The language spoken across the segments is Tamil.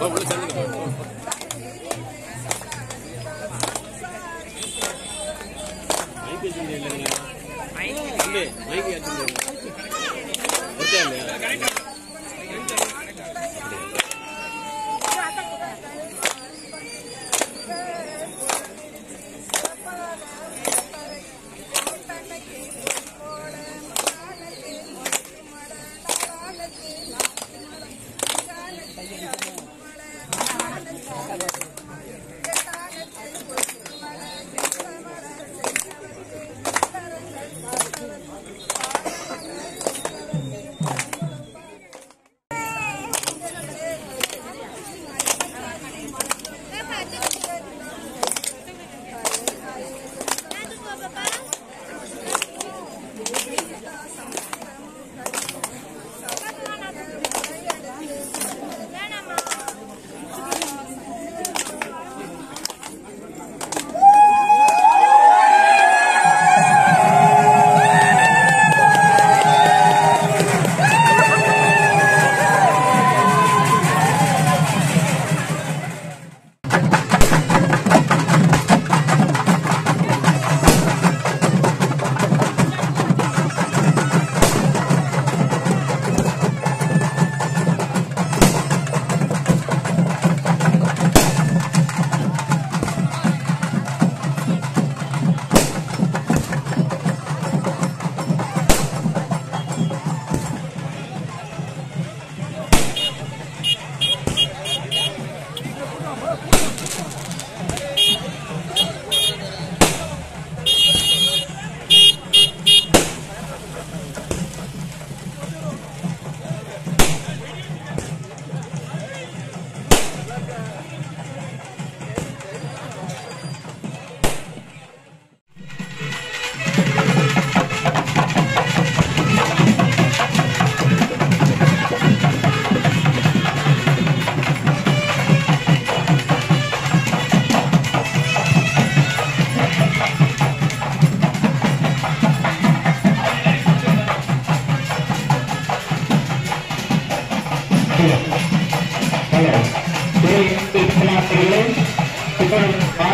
원래 잘리는 거야. 많이 빼준다, 옛날에. 근데, 마이크가 좀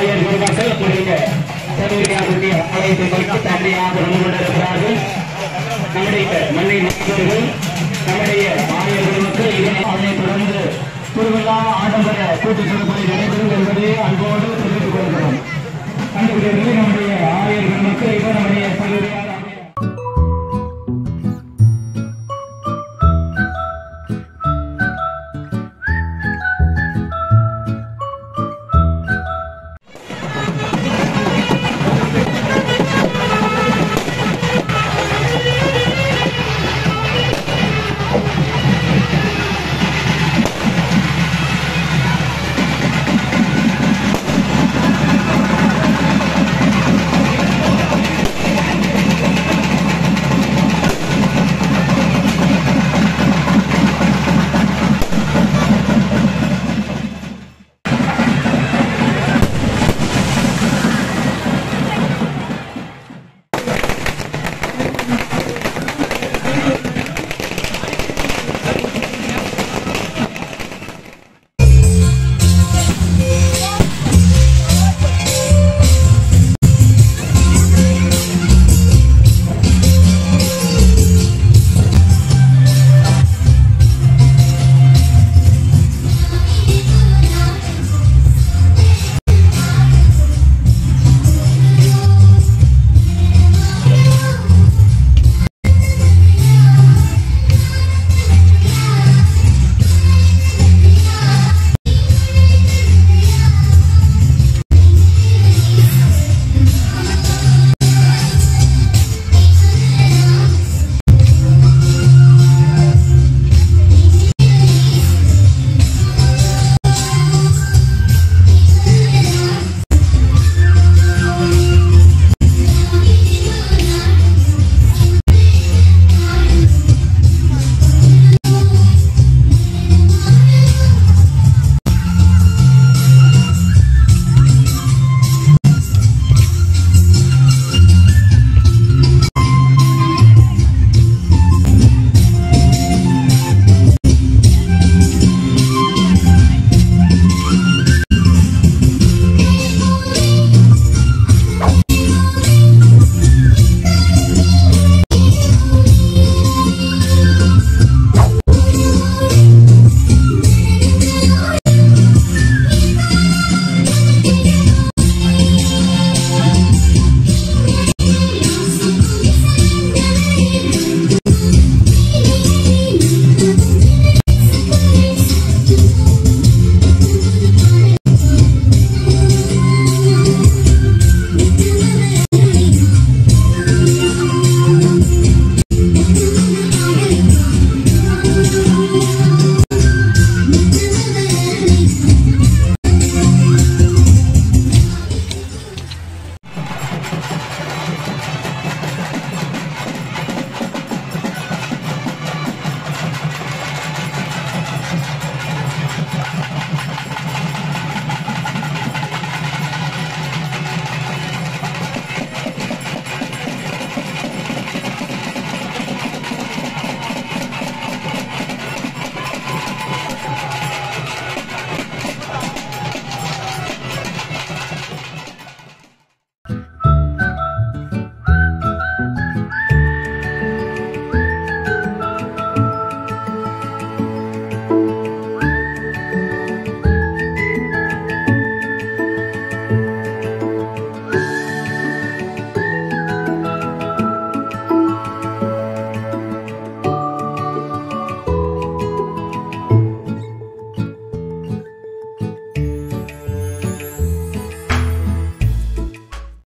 ஆயர் குருவாசல் புரிந்த சதுரியாவுடைய ஆலயத்தை வைத்து தந்தையாக வந்து கொண்டிருக்கிறார்கள். நம்முடைய மண்ணை மக்கள் நம்முடைய ஆயர் குருவுக்கு இதனை அதனைத் தொடர்ந்து திருவிழா ஆடம்பர கூட்டுச் சிறப்பை நடைபெறும் என்பதை அன்போடு தெரிவித்துக் கொள்கிறோம். அன்புக்குரியவர்களே நம்முடைய